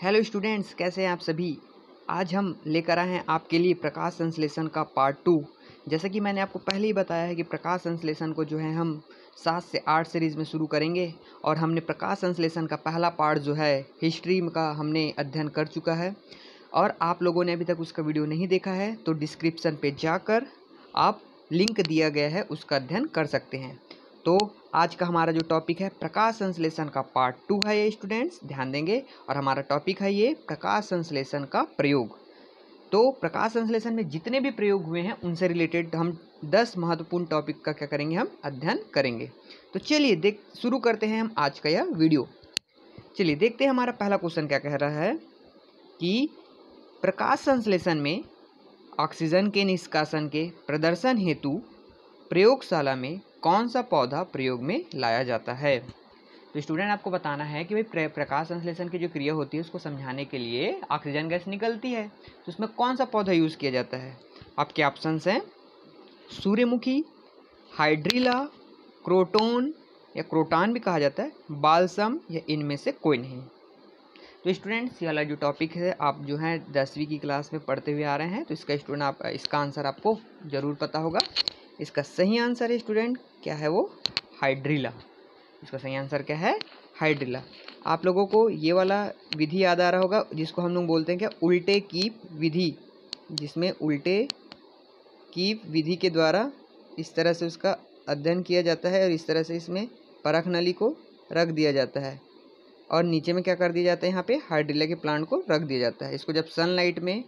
Hello students कैसे हैं आप सभी? आज हम लेकर आए हैं आपके लिए प्रकाश संश्लेषण का पार्ट टू जैसा कि मैंने आपको पहले ही बताया है कि प्रकाश संश्लेषण को जो है हम सात से आठ सीरीज़ में शुरू करेंगे और हमने प्रकाश संश्लेषण का पहला पार्ट जो है हिस्ट्री का हमने अध्ययन कर चुका है। और आप लोगों ने अभी तक उसका वीडियो नहीं देखा है तो डिस्क्रिप्सन पे जाकर आप लिंक दिया गया है, उसका अध्ययन कर सकते हैं। तो आज का हमारा जो टॉपिक है, प्रकाश संश्लेषण का पार्ट टू है ये स्टूडेंट्स ध्यान देंगे। और हमारा टॉपिक है ये प्रकाश संश्लेषण का प्रयोग। तो प्रकाश संश्लेषण में जितने भी प्रयोग हुए हैं, उनसे रिलेटेड हम दस महत्वपूर्ण टॉपिक का क्या करेंगे, हम अध्ययन करेंगे। तो चलिए देख, शुरू करते हैं हम आज का यह वीडियो चलिए देखते हैं हमारा पहला क्वेश्चन क्या कह रहा है कि प्रकाश संश्लेषण में ऑक्सीजन के निष्कासन के प्रदर्शन हेतु प्रयोगशाला में कौन सा पौधा प्रयोग में लाया जाता है? तो स्टूडेंट, आपको बताना है कि भाई प्रकाश संश्लेषण की जो क्रिया होती है, उसको समझाने के लिए ऑक्सीजन गैस निकलती है। तो उसमें कौन सा पौधा यूज़ किया जाता है? आपके ऑप्शंस हैं, सूर्यमुखी, हाइड्रीला, क्रोटोन, या क्रोटान भी कहा जाता है, बालसम, या इनमें से कोई नहीं। तो स्टूडेंट्स, ये वाला जो टॉपिक है, आप जो है, दसवीं की क्लास में पढ़ते हुए आ रहे हैं तो इसका स्टूडेंट, आप, इसका आंसर आपको ज़रूर पता होगा। इसका सही आंसर है स्टूडेंट, क्या है वो? हाइड्रिला। इसका सही आंसर क्या है? हाइड्रिला। आप लोगों को ये वाला विधि याद आ रहा होगा, जिसको हम लोग बोलते हैं क्या? उल्टे की विधि। जिसमें उल्टे की विधि के द्वारा इस तरह से उसका अध्ययन किया जाता है और इस तरह से इसमें परख नली को रख दिया जाता है। और नीचे में क्या कर दिया जाता है यहाँ पे? हाइड्रिला के प्लांट को रख दिया जाता है। इसको जब सनलाइट में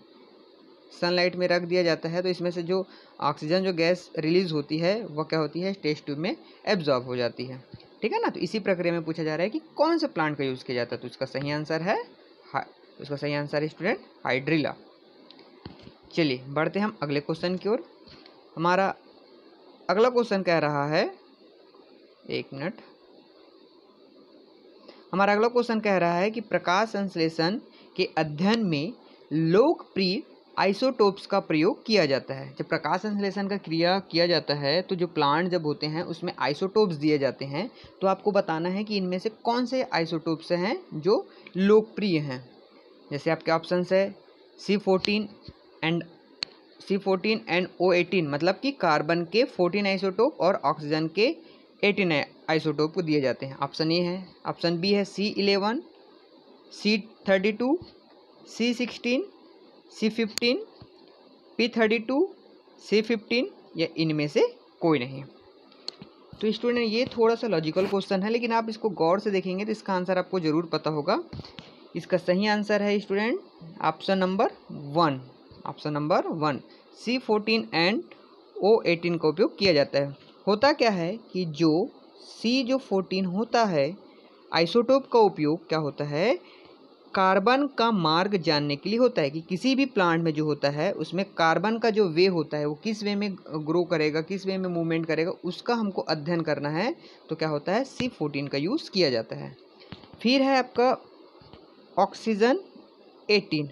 सनलाइट में रख दिया जाता है तो इसमें से जो ऑक्सीजन जो गैस रिलीज़ होती है वह क्या होती है टेस्ट ट्यूब में एब्जॉर्ब हो जाती है। ठीक है ना? तो इसी प्रक्रिया में पूछा जा रहा है कि कौन से प्लांट का यूज़ किया जाता है? तो इसका सही आंसर है तो इसका सही आंसर है स्टूडेंट हाइड्रिला चलिए, बढ़ते हम अगले क्वेश्चन की ओर। हमारा अगला क्वेश्चन कह रहा है, एक मिनट हमारा अगला क्वेश्चन कह रहा है कि प्रकाश संश्लेषण के अध्ययन में लोकप्रिय आइसोटोप्स का प्रयोग किया जाता है। जब प्रकाश संश्लेषण का क्रिया किया जाता है तो जो प्लांट जब होते हैं, उसमें आइसोटोप्स दिए जाते हैं। तो आपको बताना है कि इनमें से कौन से आइसोटोप्स हैं जो लोकप्रिय हैं? जैसे आपके ऑप्शंस है C fourteen and C fourteen and O eighteen मतलब कि कार्बन के फोर्टीन आइसोटोप और ऑक्सीजन के एटीन आइसोटोप को दिए जाते हैं। ऑप्शन ए है, ऑप्शन बी है C eleven C thirty two C sixteen C fifteen P thirty two C fifteen या इनमें से कोई नहीं। तो स्टूडेंट ये थोड़ा सा लॉजिकल क्वेश्चन है, लेकिन आप इसको गौर से देखेंगे तो इसका आंसर आपको ज़रूर पता होगा। इसका सही आंसर है student option number one option number one C fourteen and O eighteen का उपयोग किया जाता है। होता क्या है कि जो सी जो फोर्टीन होता है आइसोटोप का उपयोग क्या होता है? कार्बन का मार्ग जानने के लिए होता है कि किसी भी प्लांट में जो होता है, उसमें कार्बन का जो वे होता है, वो किस वे में ग्रो करेगा, किस वे में मूवमेंट करेगा, उसका हमको अध्ययन करना है तो क्या होता है सी फोर्टीन का यूज़ किया जाता है। फिर है आपका ऑक्सीजन एटीन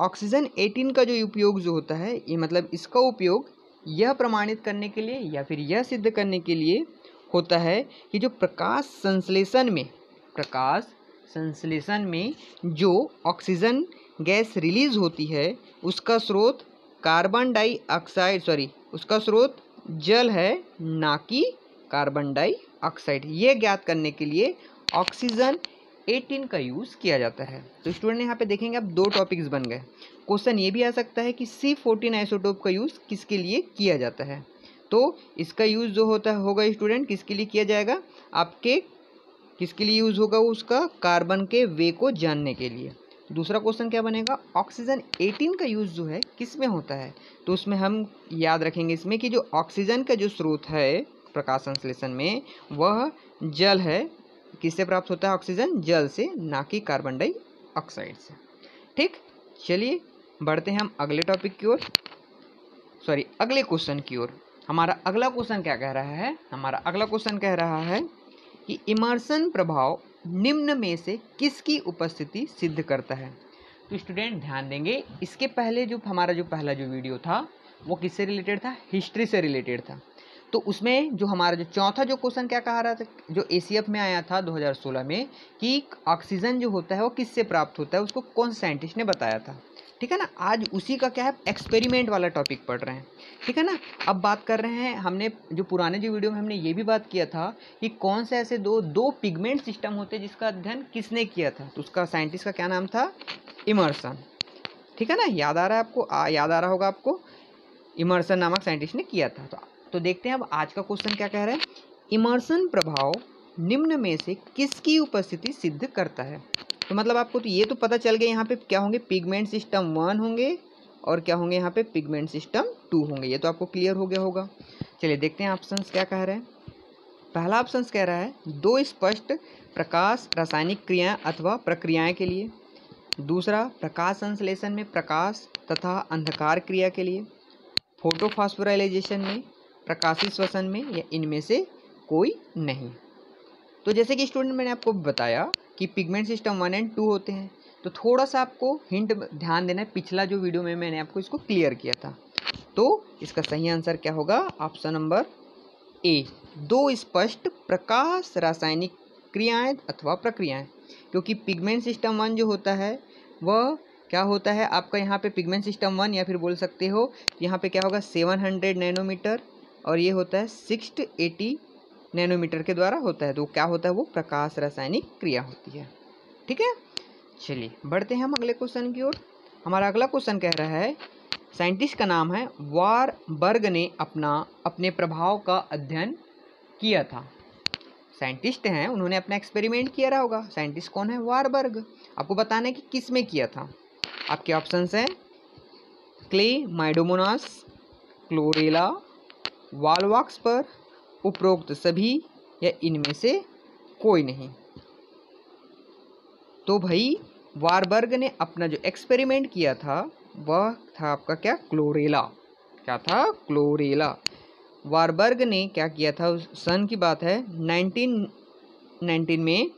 ऑक्सीजन एटीन का जो उपयोग जो होता है, ये मतलब इसका उपयोग यह प्रमाणित करने के लिए या फिर यह सिद्ध करने के लिए होता है कि जो प्रकाश संश्लेषण में, प्रकाश संश्लेषण में जो ऑक्सीजन गैस रिलीज़ होती है, उसका स्रोत कार्बन डाइऑक्साइड सॉरी उसका स्रोत जल है, ना कि कार्बन डाइऑक्साइड। ये ज्ञात करने के लिए ऑक्सीजन 18 का यूज़ किया जाता है। तो स्टूडेंट यहाँ पे देखेंगे, अब दो टॉपिक्स बन गए। क्वेश्चन ये भी आ सकता है कि सी फोर्टीन आइसोटोप का यूज़ किसके लिए किया जाता है? तो इसका यूज़ जो होता होगा स्टूडेंट, किसके लिए किया जाएगा? आपके किसके लिए यूज़ होगा उसका? कार्बन के वे को जानने के लिए। दूसरा क्वेश्चन क्या बनेगा? ऑक्सीजन 18 का यूज़ जो है, किसमें होता है? तो उसमें हम याद रखेंगे इसमें कि जो ऑक्सीजन का जो स्रोत है, प्रकाश संश्लेषण में, वह जल है। किससे प्राप्त होता है ऑक्सीजन? जल से, ना कि कार्बन डाइऑक्साइड से। ठीक? चलिए, बढ़ते हैं हम अगले टॉपिक की ओर। सॉरी अगले क्वेश्चन की ओर। हमारा अगला क्वेश्चन क्या कह रहा है? हमारा अगला क्वेश्चन कह रहा है कि इमर्सन प्रभाव निम्न में से किसकी उपस्थिति सिद्ध करता है? तो स्टूडेंट ध्यान देंगे, इसके पहले जो, हमारा जो पहला जो वीडियो था, वो किससे रिलेटेड था? हिस्ट्री से रिलेटेड था। तो उसमें जो हमारा जो चौथा जो क्वेश्चन क्या कहा रहा था, जो एसीएफ में आया था 2016 में, कि ऑक्सीजन जो होता है वो किससे प्राप्त होता है, उसको कौन साइंटिस्ट ने बताया था? ठीक है ना? आज उसी का क्या है? एक्सपेरिमेंट वाला टॉपिक पढ़ रहे हैं। ठीक है ना? अब बात कर रहे हैं हमने जो पुराने जो वीडियो में हमने ये भी बात किया था कि कौन से ऐसे दो दो पिगमेंट सिस्टम होते हैं जिसका अध्ययन किसने किया था? तो उसका साइंटिस्ट का क्या नाम था? इमर्सन ठीक है ना? याद आ रहा है आपको? आ, याद आ रहा होगा आपको? इमर्सन नामक साइंटिस्ट ने किया था। तो, तो देखते हैं अब आज का क्वेश्चन क्या कह रहे हैं? इमर्सन प्रभाव निम्न में से किसकी उपस्थिति सिद्ध करता है? तो मतलब आपको तो ये तो पता चल गया यहाँ पे क्या होंगे पिगमेंट सिस्टम वन होंगे और क्या होंगे यहाँ पे पिगमेंट सिस्टम टू होंगे। ये तो आपको क्लियर हो गया होगा। चलिए देखते हैं ऑप्शंस क्या कह रहे हैं। पहला ऑप्शन कह रहा है, दो स्पष्ट प्रकाश रासायनिक क्रियाएँ अथवा प्रक्रियाएँ के लिए। दूसरा, प्रकाश संश्लेषण में प्रकाश तथा अंधकार क्रिया के लिए। फोटोफॉस्फोराइलेशन में प्रकाशी श्वसन में या इनमें से कोई नहीं। तो जैसे कि स्टूडेंट मैंने आपको बताया कि pigment system one and two होते हैं। तो थोड़ा सा आपको हिंट ध्यान देना है, पिछला जो वीडियो में मैंने आपको इसको क्लियर किया था। तो इसका सही आंसर क्या होगा? ऑप्शन नंबर ए दो स्पष्ट प्रकाश रासायनिक क्रियाएँ अथवा प्रक्रियाएँ। क्योंकि पिगमेंट सिस्टम वन जो होता है, वह क्या होता है? आपका यहाँ पे पिगमेंट सिस्टम वन या फिर बोल सकते हो, यहाँ पे क्या होगा? सेवन हंड्रेड नैनोमीटर और ये होता है सिक्स एटी नैनोमीटर के द्वारा होता है तो क्या होता है? वो प्रकाश रासायनिक क्रिया होती है। ठीक है? चलिए, बढ़ते हैं हम अगले क्वेश्चन की ओर। हमारा अगला क्वेश्चन कह रहा है साइंटिस्ट का नाम है वार बर्ग ने अपना, अपने प्रभाव का अध्ययन किया था। साइंटिस्ट हैं, उन्होंने अपना एक्सपेरिमेंट किया रहा होगा। साइंटिस्ट कौन है? वारबर्ग। आपको बताना है कि किसमें किया था। आपके ऑप्शंस हैं, क्ले, माइडोमोनास, क्लोरेला, वालवाक्स पर उपरोक्त सभी या इनमें से कोई नहीं। तो भाई, वारबर्ग ने अपना जो एक्सपेरिमेंट किया था, वह था आपका क्या? क्लोरेला। क्या था? क्लोरेला। वारबर्ग ने क्या किया था? उस सन की बात है, नाइनटीन नाइनटीन में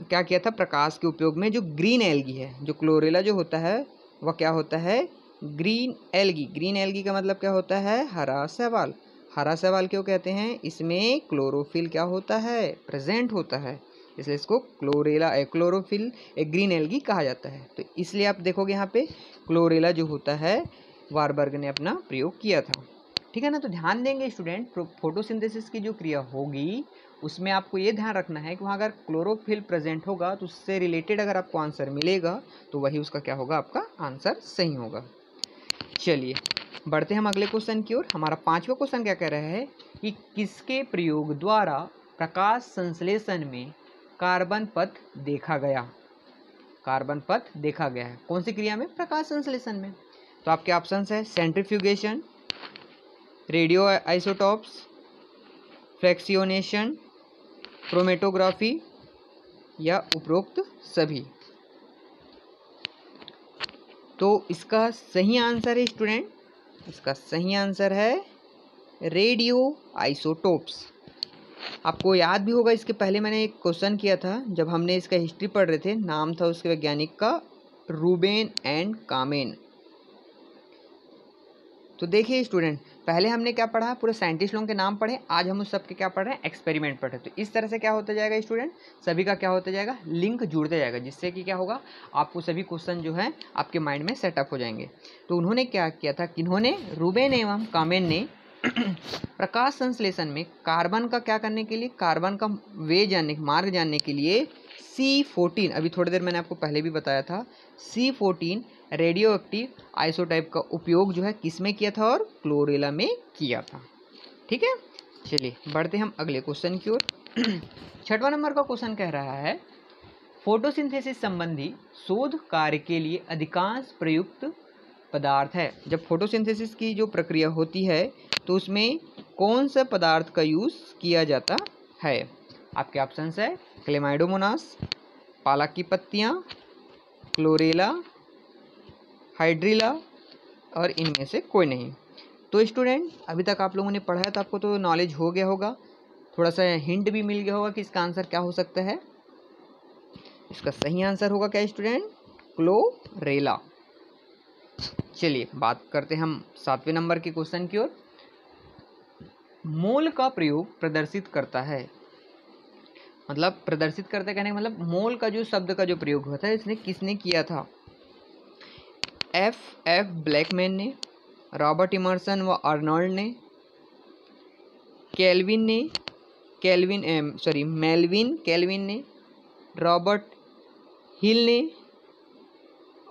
क्या किया था? प्रकाश के उपयोग में जो ग्रीन एल्गी है, जो क्लोरेला जो होता है, वह क्या होता है? Green algae. ग्रीन एल्गी का मतलब क्या होता है? हरा सवाल। हरा सवाल क्यों कहते हैं? इसमें क्लोरोफिल क्या होता है? प्रेजेंट होता है। इसलिए इसको क्लोरेला ए क्लोरोफिल एक ग्रीन एल्गी कहा जाता है। तो इसलिए आप देखोगे यहाँ पे क्लोरेला जो होता है, वारबर्ग ने अपना प्रयोग किया था। ठीक है ना? तो ध्यान देंगे स्टूडेंट फोटोसिंथेसिस की जो क्रिया होगी, उसमें आपको ये ध्यान रखना है कि वहाँ अगर क्लोरोफिल प्रेजेंट होगा तो उससे रिलेटेड अगर आपको आंसर मिलेगा तो वही उसका क्या होगा? आपका आंसर सही होगा। चलिए। बढ़ते हम अगले क्वेश्चन की ओर। हमारा पांचवा क्वेश्चन क्या कह रहा है कि किसके प्रयोग द्वारा प्रकाश संश्लेषण में कार्बन पथ देखा गया? कार्बन पथ देखा गया है। कौन सी क्रिया में? प्रकाश संश्लेषण में। तो आपके ऑप्शन है centrifugation radio isotopes fractionation chromatography या उपरोक्त सभी। तो इसका सही आंसर है स्टूडेंट इसका सही आंसर है रेडियो आइसोटोप्स। आपको याद भी होगा, इसके पहले मैंने एक क्वेश्चन किया था, जब हमने इसका हिस्ट्री पढ़ रहे थे, नाम था उसके वैज्ञानिक का, रूबेन एंड कामेन। तो देखिए स्टूडेंट पहले हमने क्या पढ़ा? पूरे साइंटिस्ट लोगों के नाम पढ़े, आज हम उस सब के क्या पढ़ रहे हैं? एक्सपेरिमेंट पढ़ रहे हैं। तो इस तरह से क्या होता जाएगा स्टूडेंट? सभी का क्या होता जाएगा? लिंक जुड़ते जाएगा, जिससे कि क्या होगा? आपको सभी क्वेश्चन जो है, आपके माइंड में सेटअप हो जाएँगे। तो उन्होंने क्या किया था? किन्होंने रूबेन एवं कामेन ने प्रकाश संश्लेषण में कार्बन का क्या करने के लिए, कार्बन का वे जानने, मार्ग जानने के लिए सी फोर्टीन अभी थोड़ी देर मैंने आपको पहले भी बताया था C fourteen radio active isotope का उपयोग जो है किसमें किया था और क्लोरेला में किया था। ठीक है? चलिए, बढ़ते हम अगले क्वेश्चन की ओर। छठवा नंबर का क्वेश्चन कह रहा है फोटोसिंथेसिस संबंधी शोध कार्य के लिए अधिकांश प्रयुक्त पदार्थ है। जब फोटोसिंथेसिस की जो प्रक्रिया होती है तो उसमें कौन सा पदार्थ का यूज़ किया जाता है? आपके ऑप्शन है क्लेमाइडोमोनास पालक की पत्तियाँ क्लोरेला हाइड्रीला और इनमें से कोई नहीं। तो स्टूडेंट अभी तक आप लोगों ने पढ़ा है तो आपको तो नॉलेज हो गया होगा। थोड़ा सा हिंट भी मिल गया होगा कि इसका आंसर क्या हो सकता है। इसका सही आंसर होगा क्या स्टूडेंट क्लोरेला चलिए, बात करते हैं हम सातवें नंबर के क्वेश्चन की ओर। मोल का प्रयोग प्रदर्शित करता है। मतलब प्रदर्शित करते कहने मतलब मोल का जो शब्द का जो प्रयोग हुआ था, इसने किसने किया था? एफ़. एफ़. ब्लैकमैन ने, रॉबर्ट इमर्सन व अर्नोल्ड ने, कैलविन ने, Calvin, M, sorry, Melvin, Calvin ने, रॉबर्ट हिल ने,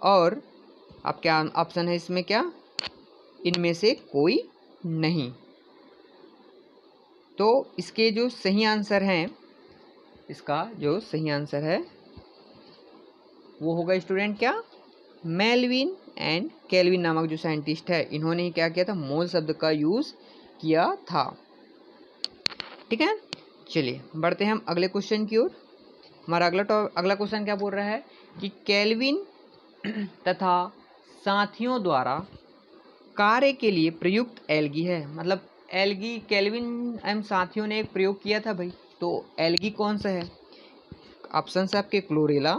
और अब क्या ऑप्शन है इसमें क्या? इनमें से कोई नहीं। तो इसके जो सही आंसर हैं इसका जो सही आंसर है, वो होगा स्टूडेंट क्या? मेलविन एंड केल्विन नामक जो साइंटिस्ट है, इन्होंने ही क्या किया था? मोल शब्द का यूज़ किया था। ठीक है? चलिए, बढ़ते हैं हम अगले क्वेश्चन की ओर। हमारा अगला टॉप अगला क्वेश्चन क्या बोल रहा है? कि केल्विन तथा साथियों द्वारा कार्य के लिए प्रयुक्त एलगी है। मतलब एलगी, केल्विन एम साथियों ने एक प्रयोग किया था भाई। तो एल्गी कौन सा है? ऑप्शन है आपके क्लोरेला,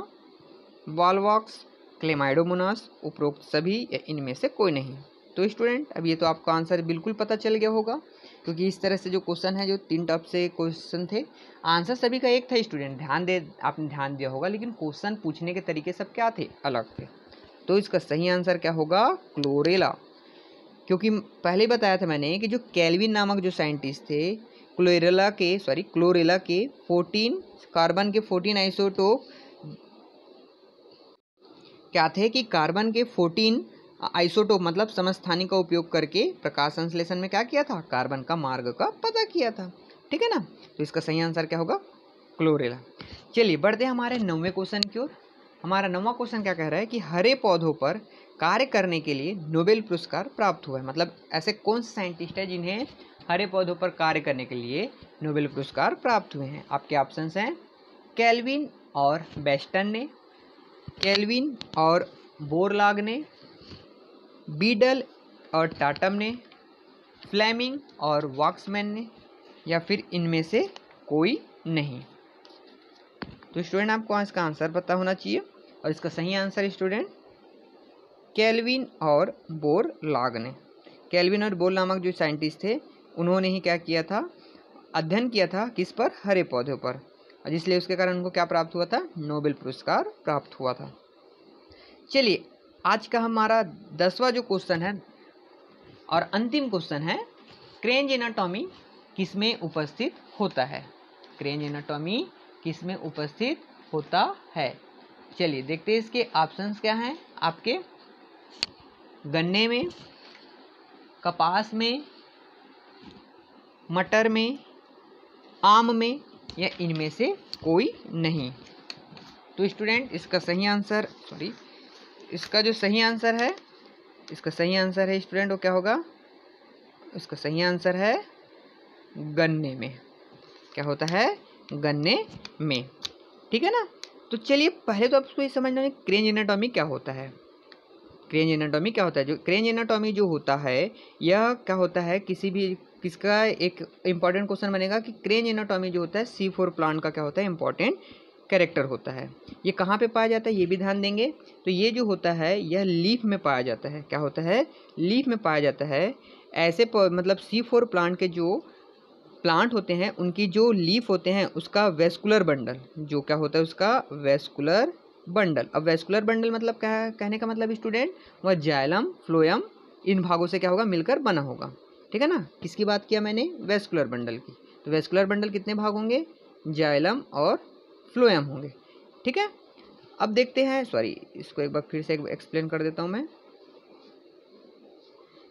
वॉलवॉक्स, क्लेमाइडोमोनास, उपरोक्त सभी या इनमें से कोई नहीं। तो स्टूडेंट, अब ये तो आपका आंसर बिल्कुल पता चल गया होगा, क्योंकि इस तरह से जो क्वेश्चन है, जो तीन टॉप से क्वेश्चन थे, आंसर सभी का एक था स्टूडेंट। ध्यान दे, आपने ध्यान दिया होगा, लेकिन क्वेश्चन पूछने के तरीके सब क्या थे? अलग थे। तो इसका सही आंसर क्या होगा? क्लोरेला। क्योंकि पहले बताया था मैंने कि जो कैलविन नामक जो साइंटिस्ट थे क्लोरेला के सॉरी क्लोरेला के 14 कार्बन के 14 आइसोटोप क्या थे कि कार्बन के 14 आइसोटोप मतलब समस्थानी का उपयोग करके प्रकाश संश्लेषण में क्या किया था? कार्बन का मार्ग का पता किया था। ठीक है ना? तो इसका सही आंसर क्या होगा? क्लोरेला चलिए, बढ़ते हमारे नौवें क्वेश्चन की ओर। हमारा नौवा क्वेश्चन क्या कह रहा है कि हरे पौधों पर कार्य करने के लिए नोबेल पुरस्कार प्राप्त हुआ है। मतलब ऐसे कौन से साइंटिस्ट हैं जिन्हें हरे पौधों पर कार्य करने के लिए नोबेल पुरस्कार प्राप्त हुए हैं? आपके ऑप्शंस हैं कैलविन और बेस्टन ने कैलविन और बोरलाग ने बीडल और टाटम ने फ्लेमिंग और वॉक्समैन ने, या फिर इनमें से कोई नहीं? तो स्टूडेंट आपको इसका आंसर पता होना चाहिए और इसका सही आंसर स्टूडेंट कैलविन और बोर लाग ने कैलविन और बोर नामक जो साइंटिस्ट थे, उन्होंने ही क्या किया था? अध्ययन किया था किस पर? हरे पौधों पर। जिसलिए उसके कारण उनको क्या प्राप्त हुआ था? नोबेल पुरस्कार प्राप्त हुआ था। चलिए, आज का हमारा दसवा जो क्वेश्चन है, और अंतिम क्वेश्चन है, क्रेंज एनाटॉमी किसमें उपस्थित होता है? क्रेंज एनाटॉमी किसमें उपस्थित होता है? चलिए, देखते हैं इसके ऑप्शंस क्या हैं आपके। गन्ने में, कपास में, मटर में, आम में या इनमें से कोई नहीं। तो स्टूडेंट, इसका सही आंसर सॉरी इसका जो सही आंसर है, इसका सही आंसर है स्टूडेंट, वो क्या होगा? इसका सही आंसर है गन्ने में। क्या होता है? गन्ने में। ठीक है ना? तो चलिए, पहले तो आपको ये समझना है क्रेंज एनाटॉमी क्या होता है। क्रेंज एनाटॉमी क्या होता है? जो क्रेंज एनाटॉमी जो होता है, यह क्या होता है? किसी भी, किसका एक इंपॉर्टेंट क्वेश्चन बनेगा कि क्रेंज एनाटॉमी जो होता है सी फोर प्लांट का क्या होता है? इंपॉर्टेंट कैरेक्टर होता है। ये कहाँ पे पाया जाता है? ये भी ध्यान देंगे। तो ये जो होता है, यह लीफ में पाया जाता है। क्या होता है? लीफ में पाया जाता है। ऐसे मतलब सी फोर प्लांट के जो प्लांट होते हैं, उनकी जो लीफ होते हैं, उसका वेस्कुलर बंडल जो क्या होता है? उसका वेस्कुलर बंडल। अब वेस्कुलर बंडल मतलब क्या कहने का मतलब स्टूडेंट वह जायलम, फ्लोयम, इन भागों से क्या होगा? मिलकर बना होगा। ठीक है ना? किसकी बात किया मैंने? वेस्कुलर बंडल की। तो वेस्कुलर बंडल कितने भाग होंगे? जाइलम और फ्लोएम होंगे। ठीक है? अब देखते हैं सॉरी इसको एक बार फिर से एक्सप्लेन कर देता हूँ मैं।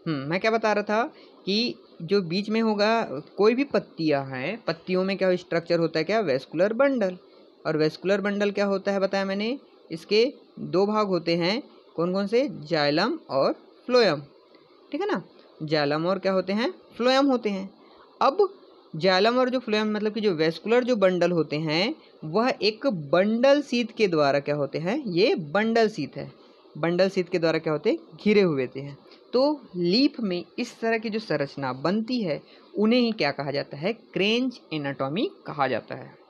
हम्म मैं क्या बता रहा था कि जो बीच में होगा, कोई भी पत्तियाँ हैं, पत्तियों में क्या स्ट्रक्चर होता है क्या? वेस्कुलर बंडल और वेस्कुलर बंडल क्या होता है बताया मैंने? इसके दो भाग होते हैं कौन कौन से? जाइलम और फ्लोएम ठीक है ना? जालम और क्या होते हैं? फ्लोएम होते हैं। अब जालम और जो फ्लोएम मतलब कि जो वेस्कुलर जो बंडल होते हैं, वह एक बंडल सीत के द्वारा क्या होते हैं? ये बंडल सीत है। बंडल सीत के द्वारा क्या होते हैं? घिरे हुए थे हैं। तो लीफ में इस तरह की जो संरचना बनती है, उन्हें ही क्या कहा जाता है? क्रेंज एनाटॉमी कहा जाता है।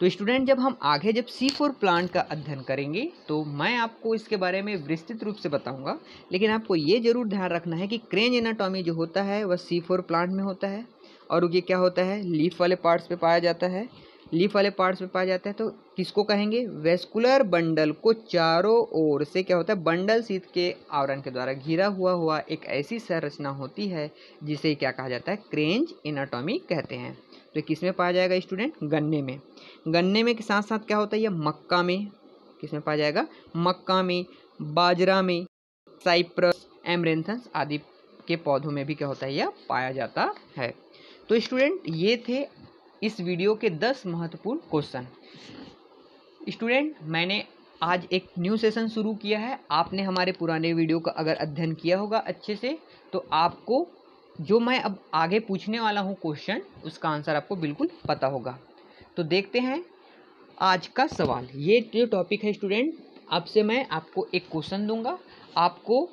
तो स्टूडेंट, जब हम आगे जब सी फोर प्लांट का अध्ययन करेंगे तो मैं आपको इसके बारे में विस्तृत रूप से बताऊँगा। लेकिन आपको ये ज़रूर ध्यान रखना है कि क्रेंज एनाटॉमी जो होता है, वह सी फोर प्लांट में होता है। और ये क्या होता है? लीफ वाले पार्ट्स पे पाया जाता है। लीफ वाले पार्ट्स में पाया जाता है तो किसको कहेंगे? वेस्कुलर बंडल को चारों ओर से क्या होता है? बंडल सीत के आवरण के द्वारा घिरा हुआ हुआ एक ऐसी संरचना होती है, जिसे क्या कहा जाता है? क्रेंज एनाटॉमी कहते हैं। तो किसमें पाया जाएगा स्टूडेंट गन्ने में। गन्ने में के साथ साथ क्या होता है? ये मक्का में। किसमें पाया जाएगा? मक्का में, बाजरा में, साइप्रस, एमरेंथस आदि के पौधों में भी क्या होता है? यह पाया जाता है। तो स्टूडेंट ये थे इस वीडियो के दस महत्वपूर्ण क्वेश्चन स्टूडेंट मैंने आज एक न्यू सेशन शुरू किया है। आपने हमारे पुराने वीडियो का अगर अध्ययन किया होगा अच्छे से तो आपको जो मैं अब आगे पूछने वाला हूँ क्वेश्चन उसका आंसर आपको बिल्कुल पता होगा। तो देखते हैं आज का सवाल। ये जो टॉपिक है स्टूडेंट अब से मैं आपको एक क्वेश्चन दूँगा। आपको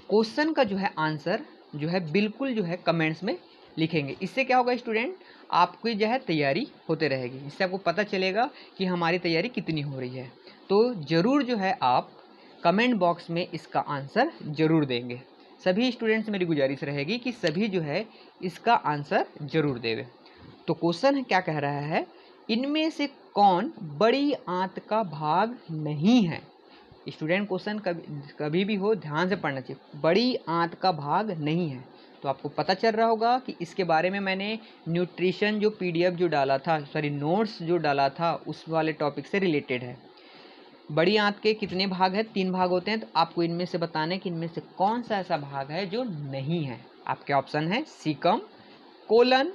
क्वेश्चन का जो है आंसर जो है बिल्कुल जो है कमेंट्स में लिखेंगे। इससे क्या होगा स्टूडेंट आपकी जो है तैयारी होते रहेगी। इससे आपको पता चलेगा कि हमारी तैयारी कितनी हो रही है। तो ज़रूर जो है आप कमेंट बॉक्स में इसका आंसर ज़रूर देंगे। सभी स्टूडेंट्स मेरी गुजारिश रहेगी कि सभी जो है, इसका आंसर ज़रूर देवे। तो क्वेश्चन क्या कह रहा है? इनमें से कौन बड़ी आंत का भाग नहीं है? स्टूडेंट क्वेश्चन कभी कभी भी हो, ध्यान से पढ़ना चाहिए। बड़ी आंत का भाग नहीं है। तो आपको पता चल रहा होगा कि इसके बारे में मैंने न्यूट्रिशन जो पीडीएफ जो डाला था सॉरी नोट्स जो डाला था, उस वाले टॉपिक से रिलेटेड है। बड़ी आंत के कितने भाग हैं? तीन भाग होते हैं तो आपको इनमें से बताना है कि इनमें से कौन सा ऐसा भाग है जो नहीं है। आपके ऑप्शन है, सीकम, कोलन,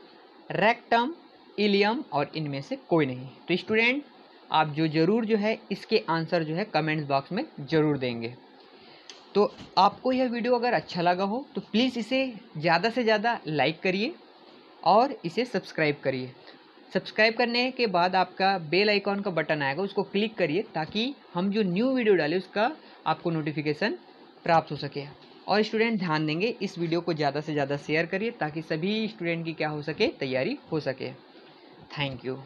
रेक्टम, इलियम और इनमें से कोई नहीं। तो स्टूडेंट, आप जो ज़रूर जो है, इसके आंसर जो है, कमेंट्स बॉक्स में ज़रूर देंगे। तो आपको यह वीडियो अगर अच्छा लगा हो तो प्लीज़ इसे ज़्यादा से ज़्यादा लाइक करिए और इसे सब्सक्राइब करिए। सब्सक्राइब करने के बाद आपका बेल आइकॉन का बटन आएगा, उसको क्लिक करिए ताकि हम जो न्यू वीडियो डालें उसका आपको नोटिफिकेशन प्राप्त हो सके। और स्टूडेंट ध्यान देंगे, इस वीडियो को ज़्यादा से ज़्यादा शेयर करिए ताकि सभी स्टूडेंट की क्या हो सके, तैयारी हो सके। Thank you